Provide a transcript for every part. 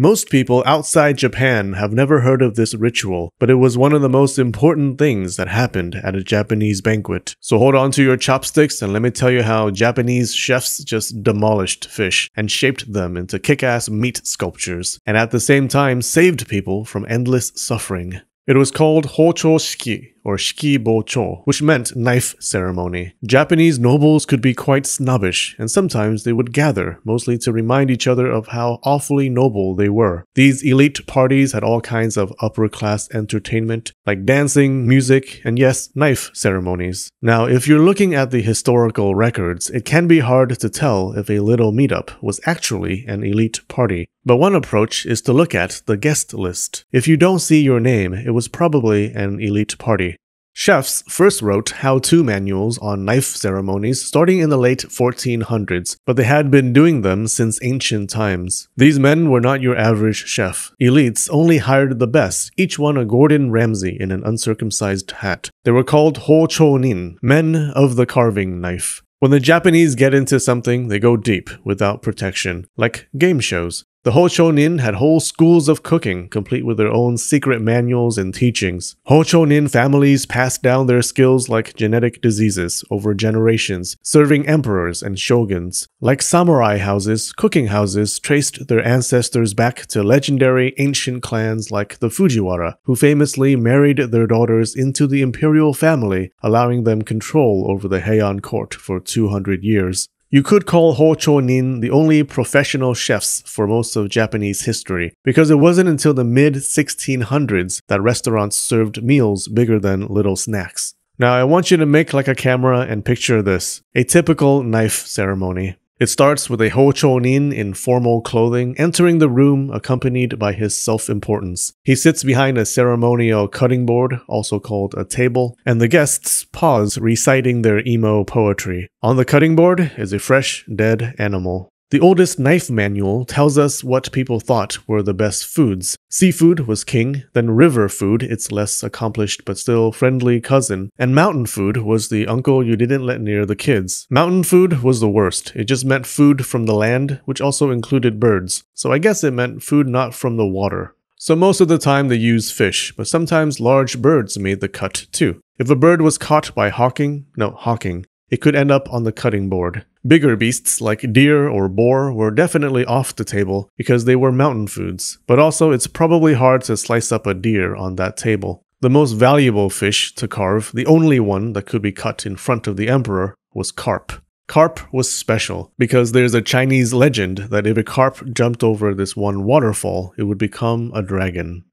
Most people outside Japan have never heard of this ritual, but it was one of the most important things that happened at a Japanese banquet. So hold on to your chopsticks and let me tell you how Japanese chefs just demolished fish and shaped them into kick ass meat sculptures, and at the same time saved people from endless suffering. It was called Hocho Shiki, or Shiki Bocho, which meant knife ceremony. Japanese nobles could be quite snobbish, and sometimes they would gather, mostly to remind each other of how awfully noble they were. These elite parties had all kinds of upper class entertainment, like dancing, music, and yes, knife ceremonies. Now, if you're looking at the historical records, it can be hard to tell if a little meetup was actually an elite party. But one approach is to look at the guest list. If you don't see your name, it was probably an elite party. Chefs first wrote how to manuals on knife ceremonies starting in the late 1400s, but they had been doing them since ancient times. These men were not your average chef. Elites only hired the best, each one a Gordon Ramsay in an uncircumcised hat. They were called Hochonin, men of the carving knife. When the Japanese get into something, they go deep without protection, like game shows. The Hochonin had whole schools of cooking, complete with their own secret manuals and teachings. Hochonin families passed down their skills like genetic diseases over generations, serving emperors and shoguns. Like samurai houses, cooking houses traced their ancestors back to legendary ancient clans like the Fujiwara, who famously married their daughters into the imperial family, allowing them control over the Heian court for 200 years. You could call Hochonin the only professional chefs for most of Japanese history, because it wasn't until the mid 1600s that restaurants served meals bigger than little snacks. Now, I want you to make like a camera and picture this a typical knife ceremony. It starts with a Hochonin in formal clothing entering the room accompanied by his self-importance. He sits behind a ceremonial cutting board, also called a table, and the guests pause reciting their emo poetry. On the cutting board is a fresh, dead animal. The oldest knife manual tells us what people thought were the best foods. Seafood was king, then river food, its less accomplished but still friendly cousin, and mountain food was the uncle you didn't let near the kids. Mountain food was the worst. It just meant food from the land, which also included birds. So I guess it meant food not from the water. So most of the time they used fish, but sometimes large birds made the cut too. If a bird was caught by hawking, no, hawking, it could end up on the cutting board. Bigger beasts like deer or boar were definitely off the table because they were mountain foods, but also it's probably hard to slice up a deer on that table. The most valuable fish to carve, the only one that could be cut in front of the emperor, was carp. Carp was special because there's a Chinese legend that if a carp jumped over this one waterfall, it would become a dragon.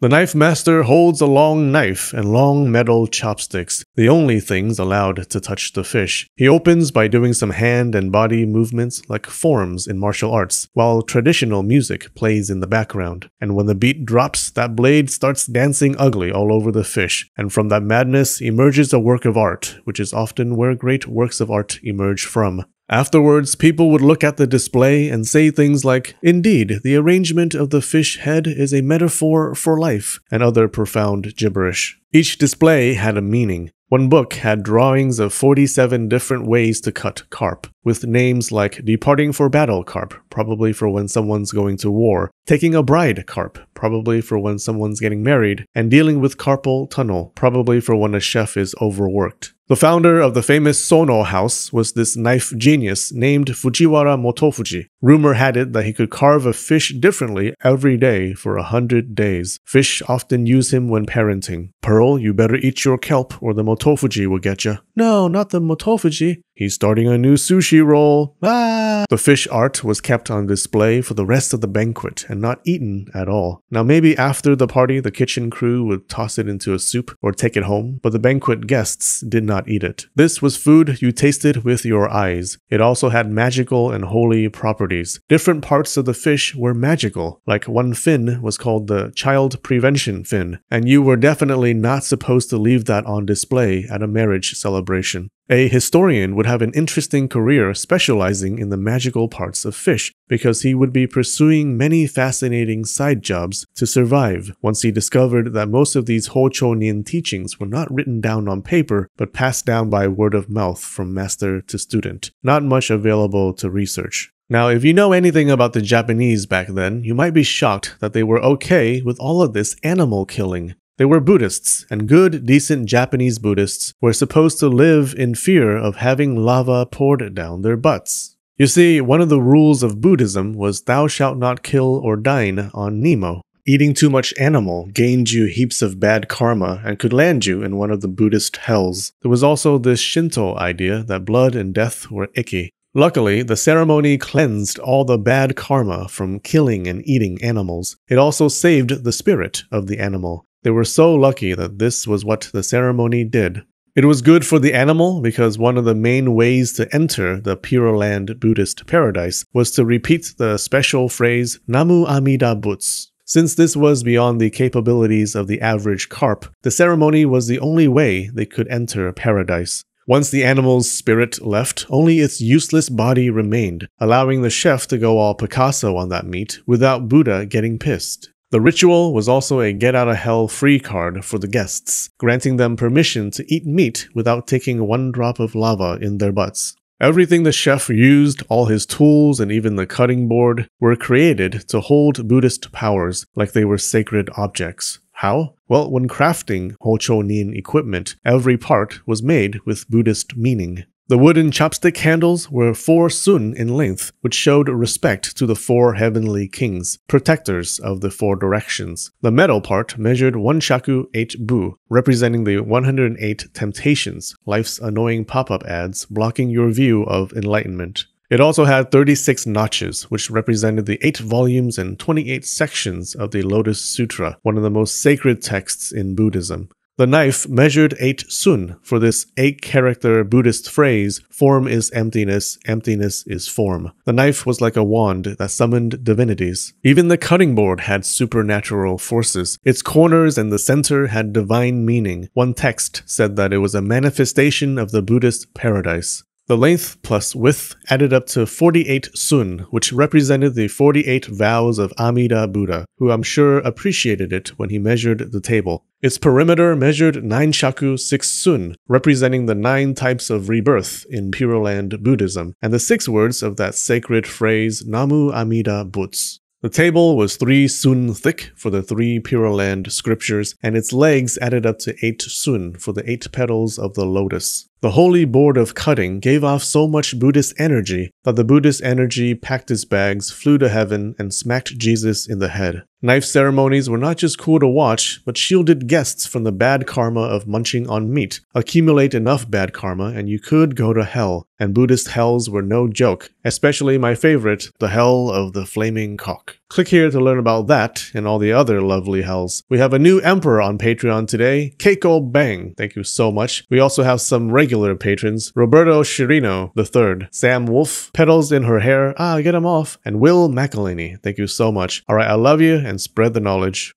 The knife master holds a long knife and long metal chopsticks, the only things allowed to touch the fish. He opens by doing some hand and body movements like forms in martial arts, while traditional music plays in the background. And when the beat drops, that blade starts dancing ugly all over the fish, and from that madness emerges a work of art, which is often where great works of art emerge from. Afterwards, people would look at the display and say things like, Indeed, the arrangement of the fish head is a metaphor for life, and other profound gibberish. Each display had a meaning. One book had drawings of 47 different ways to cut carp, with names like departing for battle carp, probably for when someone's going to war, taking a bride carp, probably for when someone's getting married, and dealing with carpal tunnel, probably for when a chef is overworked. The founder of the famous Sono house was this knife genius named Fujiwara Motofuji. Rumor had it that he could carve a fish differently every day for a hundred days. Fish often use him when parenting. Pearl, you better eat your kelp or the Motofuji will get you. No, not the Motofuji. He's starting a new sushi roll. Ah! The fish art was kept on display for the rest of the banquet and not eaten at all. Now, maybe after the party, the kitchen crew would toss it into a soup or take it home, but the banquet guests did not eat it. This was food you tasted with your eyes. It also had magical and holy properties. Different parts of the fish were magical, like one fin was called the child prevention fin, and you were definitely not supposed to leave that on display at a marriage celebration. A historian would have an interesting career specializing in the magical parts of fish, because he would be pursuing many fascinating side jobs to survive once he discovered that most of these Hochonin teachings were not written down on paper, but passed down by word of mouth from master to student. Not much available to research. Now, if you know anything about the Japanese back then, you might be shocked that they were okay with all of this animal killing. They were Buddhists, and good, decent Japanese Buddhists were supposed to live in fear of having lava poured down their butts. You see, one of the rules of Buddhism was thou shalt not kill or dine on Nemo. Eating too much animal gained you heaps of bad karma and could land you in one of the Buddhist hells. There was also this Shinto idea that blood and death were icky. Luckily, the ceremony cleansed all the bad karma from killing and eating animals. It also saved the spirit of the animal. They were so lucky that this was what the ceremony did. It was good for the animal because one of the main ways to enter the Pure Land Buddhist paradise was to repeat the special phrase Namu Amida Butsu. Since this was beyond the capabilities of the average carp, the ceremony was the only way they could enter paradise. Once the animal's spirit left, only its useless body remained, allowing the chef to go all Picasso on that meat without Buddha getting pissed. The ritual was also a get out of hell free card for the guests, granting them permission to eat meat without taking one drop of lava in their butts. Everything the chef used, all his tools, and even the cutting board, were created to hold Buddhist powers like they were sacred objects. How? Well, when crafting Hochonin equipment, every part was made with Buddhist meaning. The wooden chopstick handles were four sun in length, which showed respect to the four heavenly kings, protectors of the four directions. The metal part measured one shaku eight bu, representing the 108 temptations, life's annoying pop-up ads blocking your view of enlightenment. It also had 36 notches, which represented the 8 volumes and 28 sections of the Lotus Sutra, one of the most sacred texts in Buddhism. The knife measured 8 sun for this 8 character Buddhist phrase form is emptiness, emptiness is form. The knife was like a wand that summoned divinities. Even the cutting board had supernatural forces. Its corners and the center had divine meaning. One text said that it was a manifestation of the Buddhist paradise. The length plus width added up to 48 sun, which represented the 48 vows of Amida Buddha, who I'm sure appreciated it when he measured the table. Its perimeter measured 9 shaku 6 sun, representing the nine types of rebirth in Pure Land Buddhism, and the six words of that sacred phrase Namu Amida Butsu. The table was three sun thick for the three Pure Land scriptures, and its legs added up to eight sun for the eight petals of the lotus. The holy board of cutting gave off so much Buddhist energy that the Buddhist energy packed its bags, flew to heaven, and smacked Jesus in the head. Knife ceremonies were not just cool to watch, but shielded guests from the bad karma of munching on meat. Accumulate enough bad karma, and you could go to hell. And Buddhist hells were no joke, especially my favorite, the hell of the flaming cock. Click here to learn about that and all the other lovely hells. We have a new emperor on Patreon today, Keiko Bang. Thank you so much. We also have some regular patrons, Roberto Chirino III, Sam Wolf, Petals in Her Hair, ah, get him off, and Will McElhaney. Thank you so much. Alright, I love you and spread the knowledge.